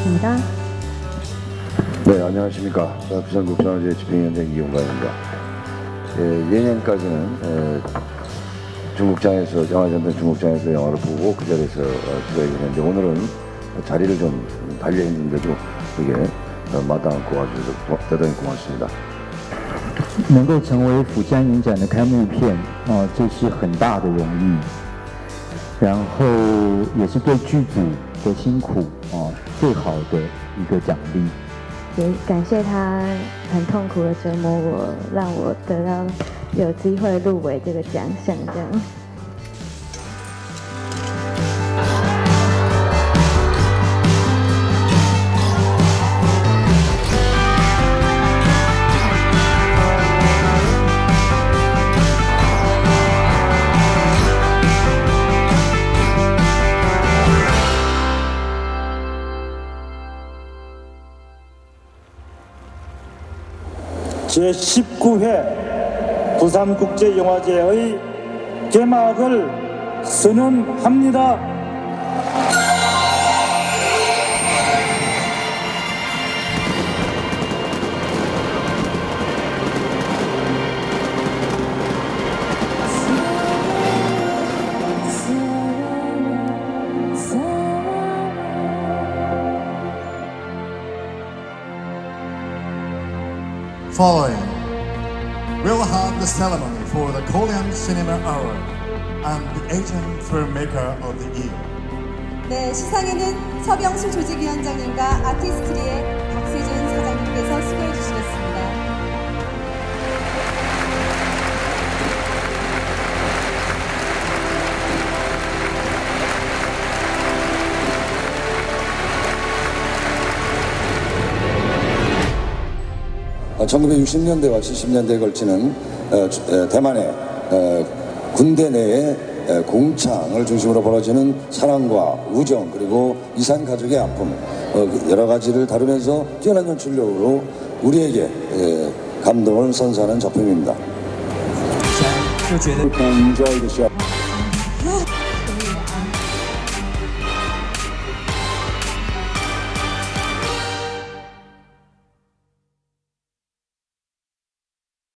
하겠습니다. 네, 안녕하십니까. 부산국정화재 집행위원장 이용관입니다. 예, 예년까지는 예, 중국장에서 영화전단 중국장에서 영화를 보고 그 자리에서 어, 기자회견했는데 오늘은 자리를 좀 달려있는데도 그게 마다않고 아주 대단히 고맙습니다. 能够成为釜山影展的开幕片，哦、呃，这是很大的荣誉，然后也是对剧组的辛苦哦、最好的一个奖励。也感谢他很痛苦的折磨我，让我得到有机会入围这个奖项，这样。 제19회 부산국제영화제의 개막을 선언합니다. Following, we'll have the ceremony for the Korean Cinema Award and the Asian Filmmaker of the Year. 네, 시상에는 서병수 조직위원장님과 아티스트리의 1960년대와 70년대에 걸치는 어, 대만의 어, 군대 내의 에, 공창을 중심으로 벌어지는 사랑과 우정 그리고 이산 가족의 아픔 어, 그 여러 가지를 다루면서 뛰어난 연출력으로 우리에게 에, 감동을 선사하는 작품입니다.